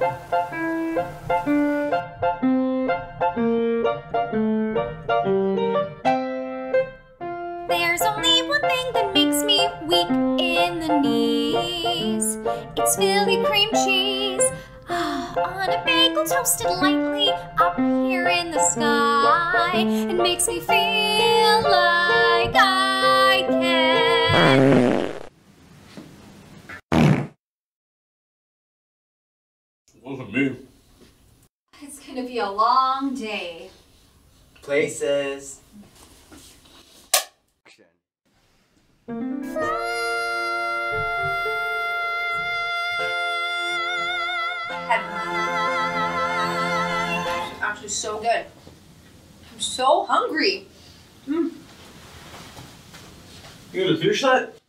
There's only one thing that makes me weak in the knees. It's Philly cream cheese. Ah, on a bagel toasted lightly up here in the sky. It makes me feel like I can. Wasn't me. It's gonna be a long day. Places. Actually, so good. I'm so hungry. Hmm. You gonna finish that?